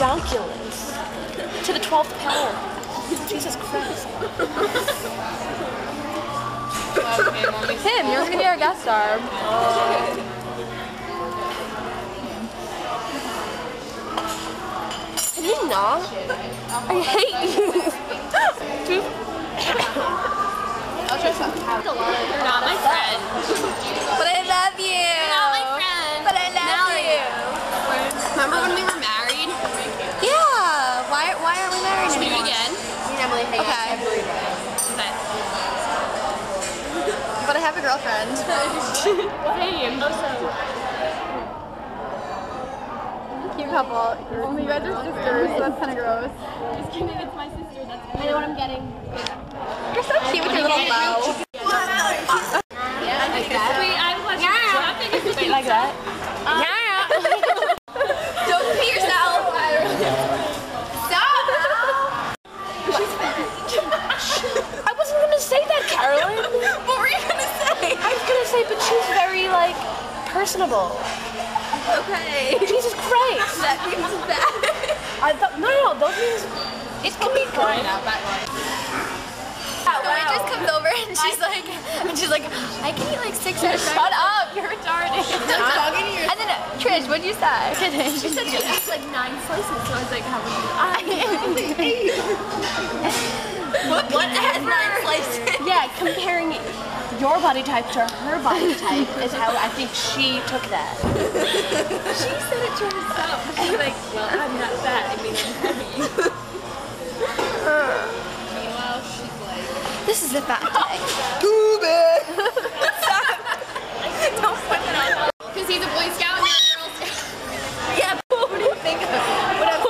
To the 12th power. Jesus Christ. Tim, you're gonna be our guest star. Can you not? I hate you. Okay. Okay. But I have a girlfriend. Cute couple. You guys are sisters, oh so that's kind of gross. Just kidding, it's my sister. That's you know what I'm getting. You're so cute with your little bow. Wait, I have a question. What I think is Like that? She's very, like, personable. Okay. Jesus Christ. That means that. I thought, no, no, those means, it can be good. The waitress comes over and she's like, and she's like, I can eat like six at a time. Shut up, you're retarded. talking to your. And then uh, Trish, what'd you say? She said she eats like nine slices. So I was like, how would you? what, what has nine slices? Yeah, comparing your body type to her body type is how I think she took that. She said it to herself. She's like, well, I'm not fat. I mean, I'm heavy. Meanwhile, she's like, This is a fat day. because he's a Boy Scout and you're a Girl Scout. Yeah, what do you think of what I'm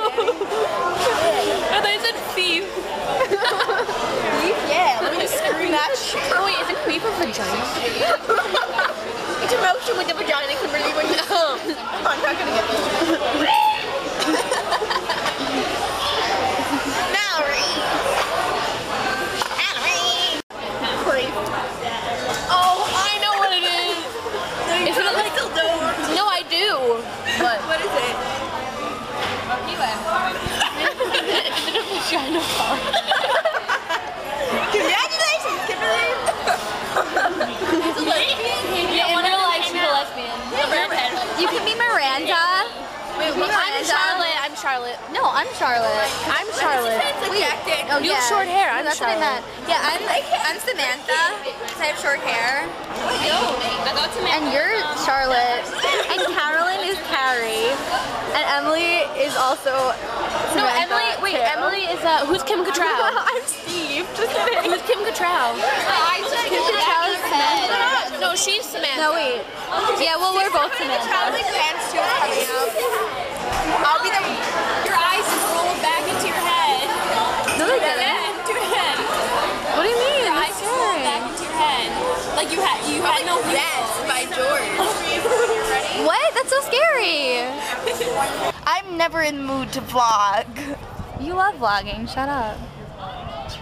saying? I thought you said thief. Yeah, let me just scream that shit. Oh wait, is it queef or vagina? It's emotion with the vagina really when you come. I'm not gonna get this. Mallory. Mallory. Oh, I know what it is. Isn't it like, no, I do. What is it? is it a vagina part? Charlotte. Charlotte. No, I'm Charlotte. I'm Charlotte. Wait, oh, You have short hair, I'm That's what I Charlotte. meant. Yeah, I'm I'm Samantha because I have short hair. I got to And you're Charlotte. And Carolyn is Carrie. And Emily is also Samantha No, Emily. Wait, too. Emily is uh, who's Kim Cattrall? I'm Steve. Just kidding. Who's Kim Cattrall? Kim Cattrall is Samantha. No, she's Samantha. No, wait. Yeah, well, we're both Samantha. I'll be the. Your eyes just rolled back into your head. No, they didn't. Yeah, into your head. What do you mean? Your eyes just rolled back into your head. Like you had, you had no Yes, by George. What? That's so scary. I'm never in the mood to vlog. You love vlogging. Shut up.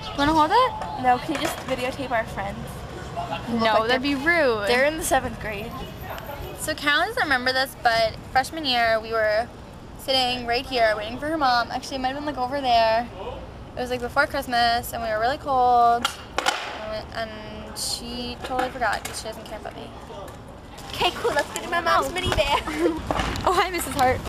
You wanna hold it? No, can you just videotape our friends? No, that'd be rude. They're in the seventh grade. So Carolyn doesn't remember this, but freshman year we were sitting right here waiting for her mom. Actually, it might have been like over there. It was like before Christmas, and we were really cold, and, and she totally forgot because she doesn't care about me. Okay, cool. Let's get in my mom's minivan. oh, hi, Mrs. Hart.